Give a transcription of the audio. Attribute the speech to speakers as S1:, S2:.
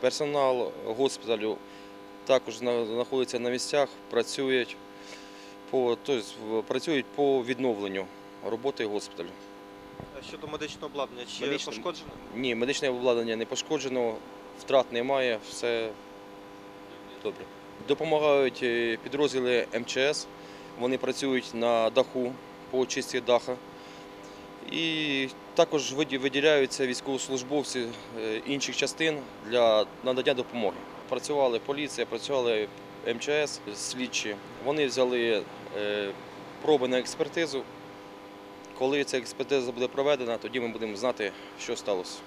S1: Персонал госпіталю також знаходиться на місцях, працюють по, тобто, працюють по відновленню роботи госпіталю.
S2: Щодо медичного обладнання, чи
S1: Медичне-
S2: пошкоджено?
S1: Ні, медичне обладнання не пошкоджено, втрат немає, все добре. Допомагають е, підрозділи МЧС, вони працюють на даху по очистці даха. І також виділяються військовослужбовці е, інших частин для надання допомоги. Працювали поліція, працювали МЧС, слідчі. Вони взяли е, проби на експертизу. Коли ця експертиза буде проведена, тоді ми будемо знати, що сталося.